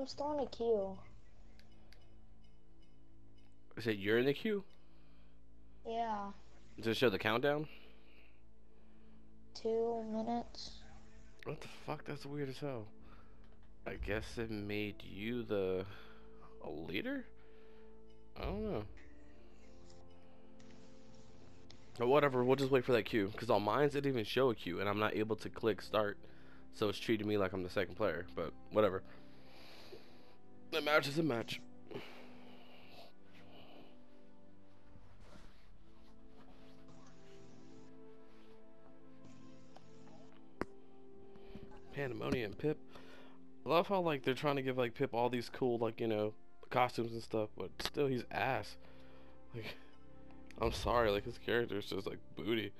I'm still in a queue. Is it you're in the queue. Yeah, Does it show the countdown? two minutes. What the fuck? That's weird as hell. I guess it made you the a leader. I don't know. Or whatever. We'll just wait for that queue. Cause on mine it didn't even show a queue, and I'm not able to click start, so it's treating me like I'm the second player. But whatever. The match is a match. Pandemonium Pip. I love how like they're trying to give like Pip all these cool like you know costumes and stuff, but still he's ass. Like, I'm sorry, like his character is just like booty.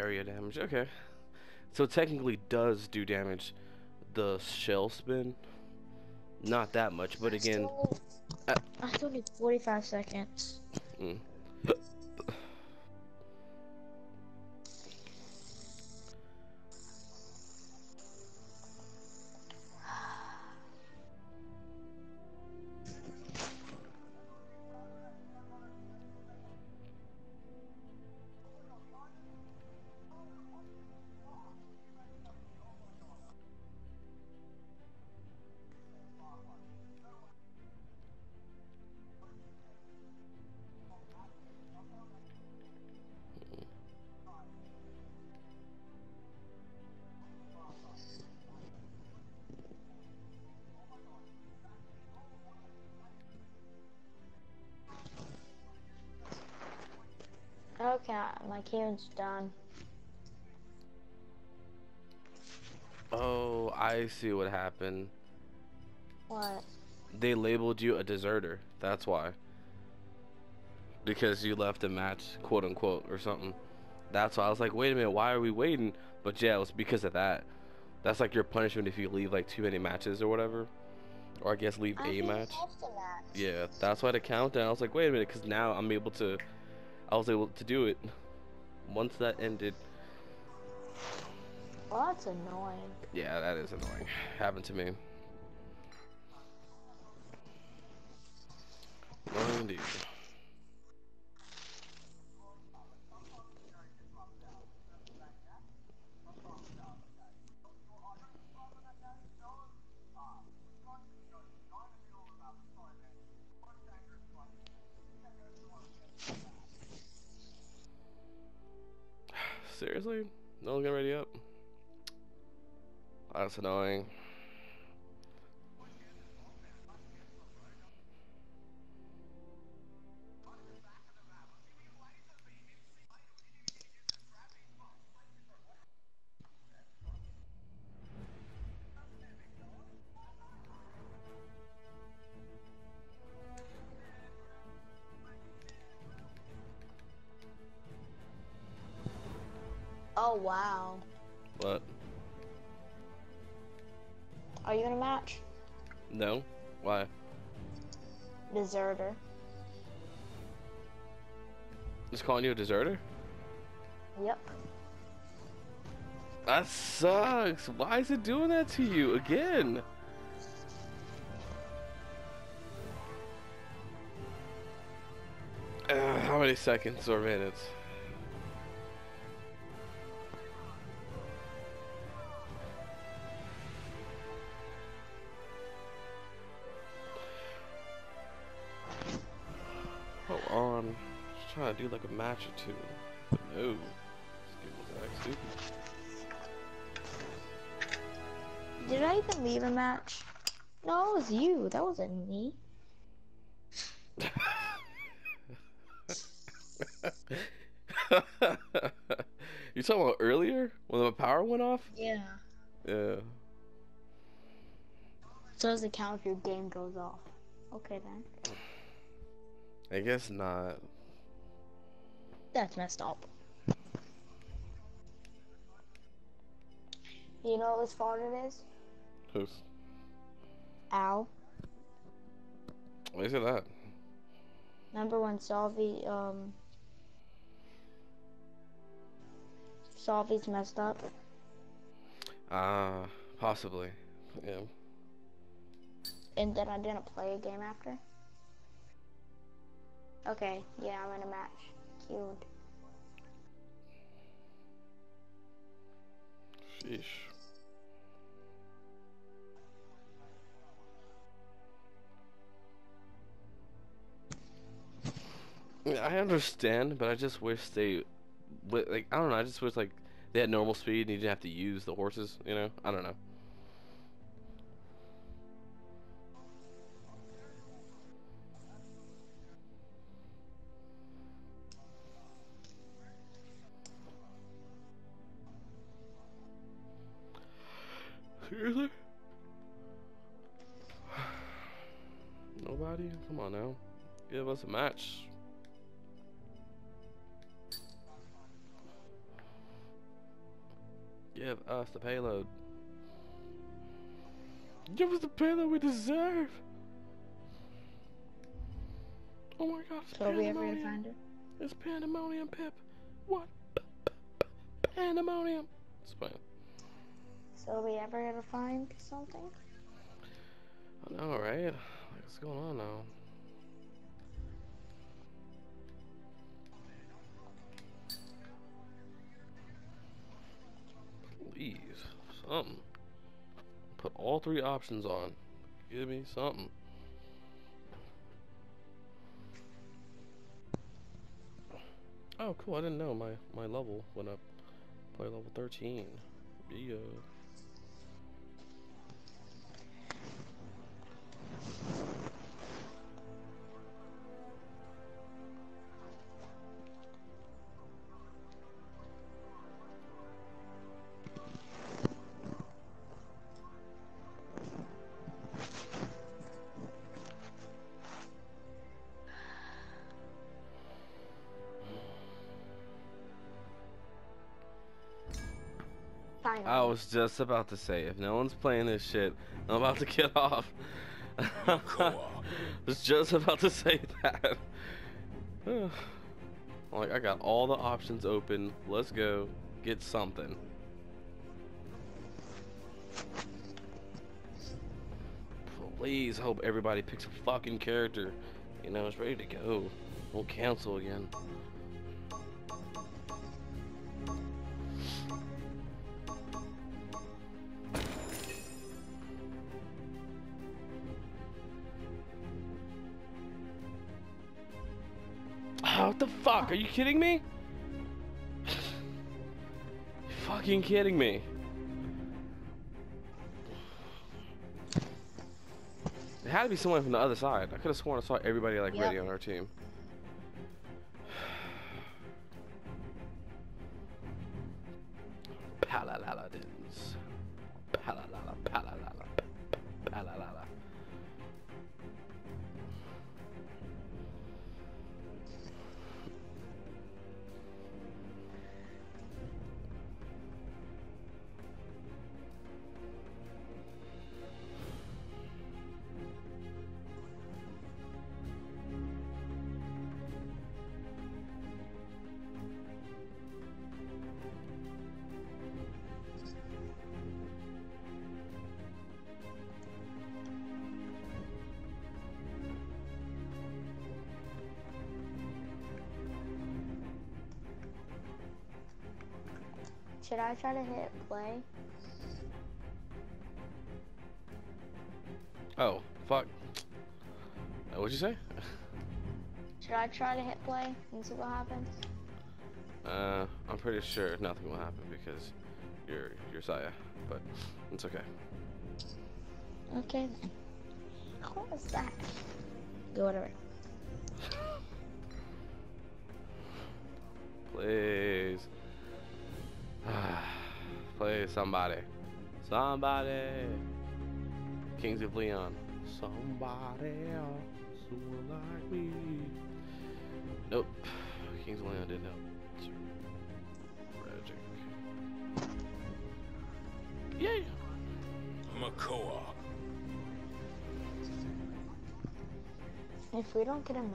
Area damage. Okay, so it technically does do damage. The shell spin, not that much, but again, Still- uh, I still need 45 seconds. mm. My queue's done. oh, I see what happened. What? They labeled you a deserter. That's why. Because you left a match, quote unquote, or something. That's why I was like, wait a minute, why are we waiting? But yeah, it was because of that. That's like your punishment if you leave like too many matches or whatever. Or I guess leave I a match. match. Yeah, that's why the countdown. I was like, wait a minute, because now I'm able to. I was able to do it. Once that ended. Well, that's annoying. Yeah, that is annoying. Happened to me. Annoying That's annoying. Oh, wow. What? Are you in a match? No? Why? Deserter. Just calling you a deserter? Yep. That sucks. Why is it doing that to you again? Uh, how many seconds or minutes? Do like a match or two. But no. This game was stupid. Did I even leave a match? No, it was you. That wasn't me. you talking about earlier when the power went off? Yeah. Yeah. So does it count if your game goes off? Okay then. I guess not. That's messed up. You know whose fault it is? Who's? Al. Why is it that? Remember when Salvi, um... Salvi's messed up? Ah, possibly. Yeah. And then I didn't play a game after? Okay, yeah, I'm in a match. Sheesh. I understand, but I just wish they, like, I don't know. I just wish like they had normal speed and you didn't have to use the horses. You know, I don't know. Give us a match. Give us the payload. Give us the payload we deserve. Oh my god, it's So are we ever gonna pandemonium. find her? It's pandemonium, Pip. What? P- p- p- Pandemonium. It's fine. So are we ever gonna find something? I know, right? What's going on now? Please, something. Put all three options on. Give me something. Oh, cool. I didn't know my, my level went up. Play level 13. Yeah. Was just about to say, if no one's playing this shit, I'm about to get off. Makoa. was just about to say that. like, I got all the options open. Let's go get something. Please hope everybody picks a fucking character. You know, it's ready to go. Won't cancel again. Fuck? Are you kidding me? you fucking kidding me? There had to be someone from the other side. I could have sworn I saw everybody like Yep. ready on our team. Should I try to hit play? Oh, fuck. Uh, what'd you say? Should I try to hit play and see what happens? Uh, I'm pretty sure nothing will happen because you're you're Saya, but it's okay. Okay then. What was that? Go whatever. Somebody. Somebody. Kings of Leon. Somebody else who will like me. Nope. King's Landing didn't help. Tragic. Yay! Makoa. If we don't get a match,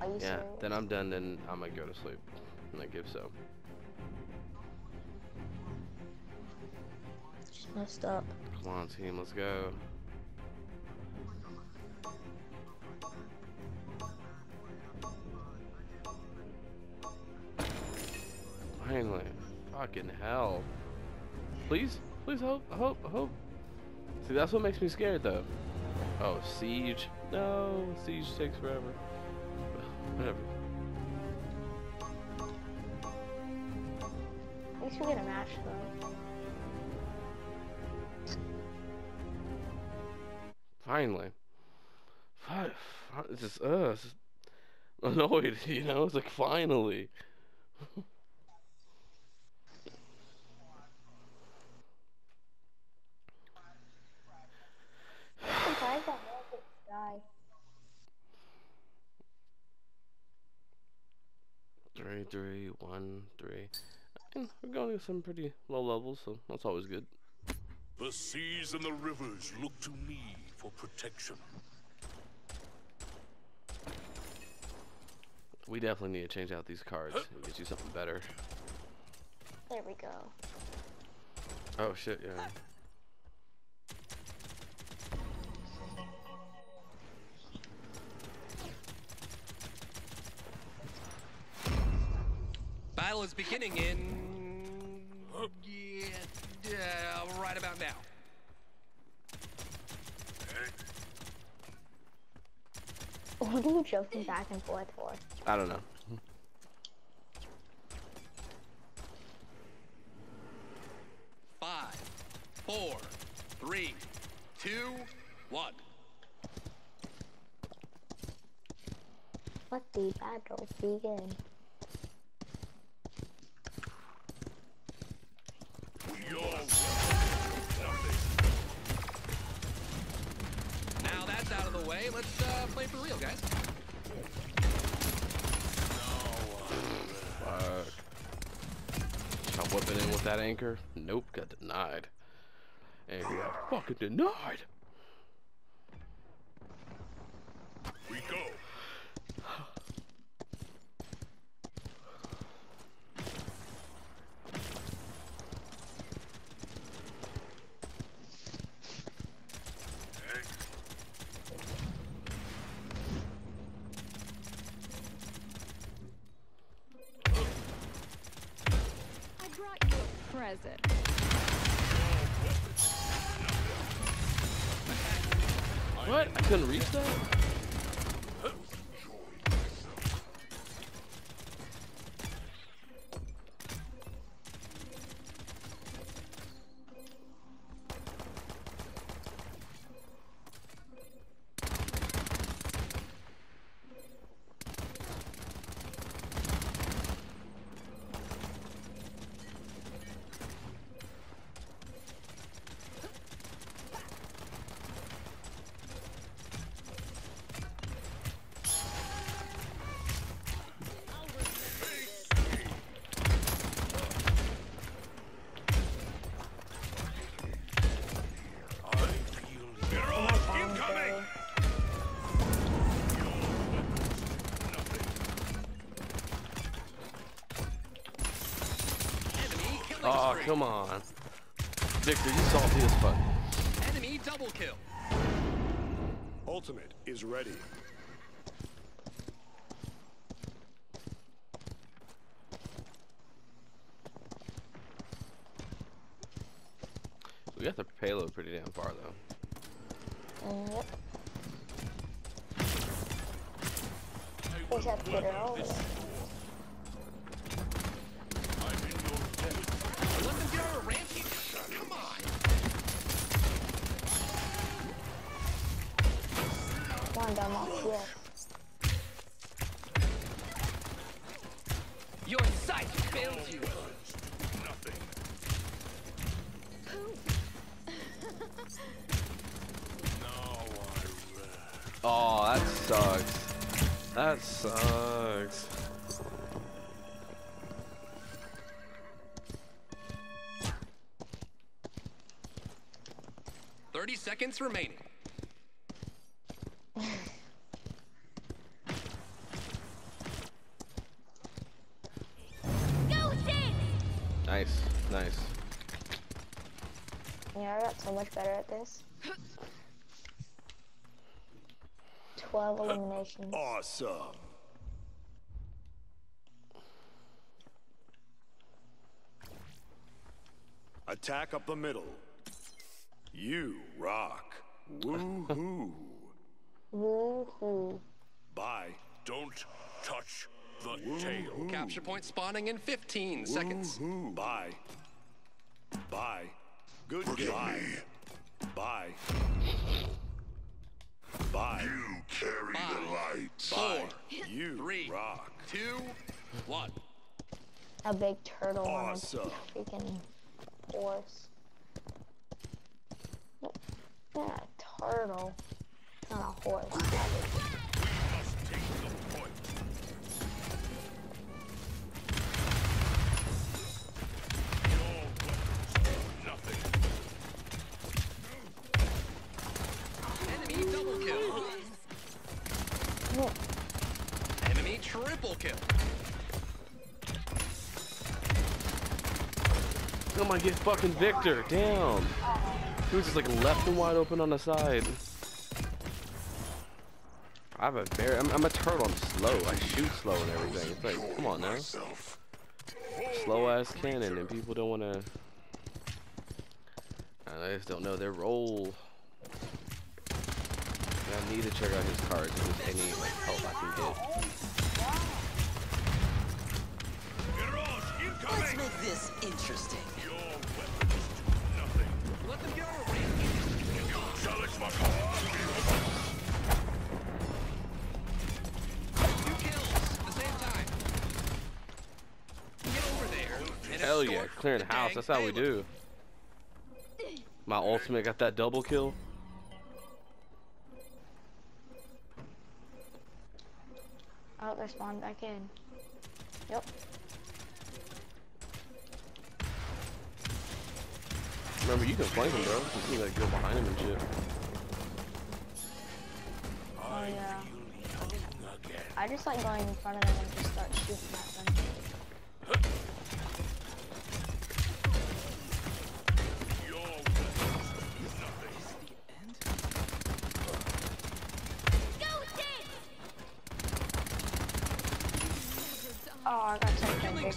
are you Yeah, serious? then I'm done, then I'm gonna go to sleep. And I give so. Just messed up. Come on, team, let's go. Finally. Fucking hell. Please? Please hope, hope, hope. See, that's what makes me scared, though. Oh, Siege. No, Siege takes forever. Whatever. Least we get a match though. Finally. Fi- fi- It's just, uh, it's just annoyed, you know? It's like, finally. I'm surprised that Magic died. Three, three, one, three. And we're going to some pretty low levels, so that's always good. The seas and the rivers look to me for protection. We definitely need to change out these cards and get you something better. There we go. Oh shit, yeah. Battle is beginning in. Yeah, uh, right about now. What are you joking back and forth for? I don't know. Five, four, three, two, one. Let the battle begin. Uh, play for real, guys. Fuck. Try whipping in with that anchor. Nope, got denied. And we got fucking denied. we go. I brought What? I couldn't reach that? Come on. Victor, you salty as fuck. Enemy double kill. Ultimate is ready. We got the payload pretty damn far though. Yep. Just have to get it over. I'm in your debt. Let them get our rampage. Come on. Your sight fails you. Nothing. Now I rest. Oh, that sucks. That sucks. Thirty seconds remaining. Nice, nice. Yeah, I got so much better at this. 12 uh, eliminations. Awesome. Attack up the middle. You rock. Woo-hoo. Woohoo. Bye. Don't touch the tail. Capture point spawning in 15 seconds. Bye. Bye. Good Bye. Bye. Bye. You carry the light. Four, Bye. You three, rock. two, one. A big turtle Awesome. on a freaking horse. Yeah, a turtle. Not a horse. Double kill. Enemy triple kill. Oh I'm gonna get fucking Victor. Damn. He was just like left and wide open on the side. I have a very. I'm, I'm a turtle. I'm slow. I shoot slow and everything. It's like, come on now. Slow ass cannon, and people don't want to. I just don't know their role. I need to check out his cards if there's any like help I can get. Let's make this interesting. Your weapons do nothing. Let them go. Challenge my power. Two kills at the same time. Get over there. and Hell yeah, clearing the house, that's how we do. My ultimate got that double kill. Oh, they're spawned back in. Yep. Remember, you can flank him, bro. You can like go behind him and shit. Oh yeah. I just like going in front of them and just start shooting at them.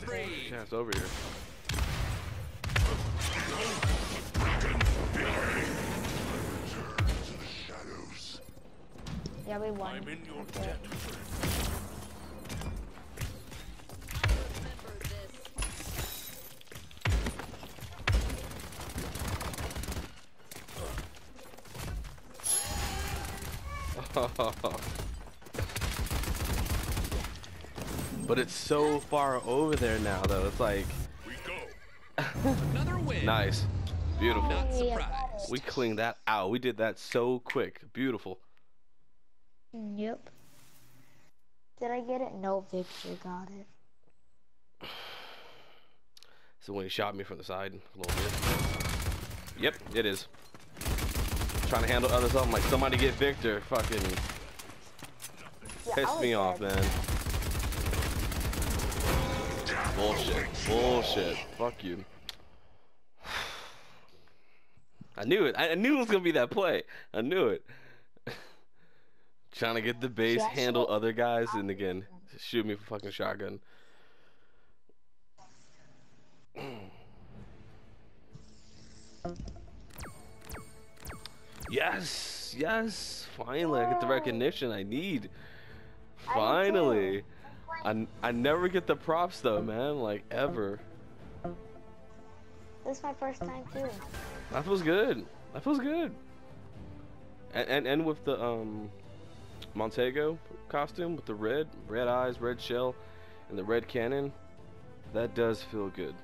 Killing spree. Yeah, it's over here. Yeah, we won. I'm in your That's it. debt. but it's so far over there now, though. It's like We go. Another win. nice, beautiful. Not surprised. We cleaned that out. We did that so quick. Beautiful. Yep. Did I get it? No, Victor got it. So when he shot me from the side a little bit. Yep, it is. Trying to handle others up. I'm like, somebody get Victor. Fucking Yeah, I pissed me off, dead. man. Bullshit. Bullshit. Fuck you. I knew it. I I knew it was gonna be that play. I knew it. Trying to get the base, Just handle other guys, and again, shoot me for fucking shotgun. Yes, yes. Finally, I get the recognition I need. Finally. I, I never get the props though, man. Like ever. This is my first time too. That feels good. That feels good. And and, and with the um Montego costume with the red red eyes, red shell, and the red cannon, that does feel good.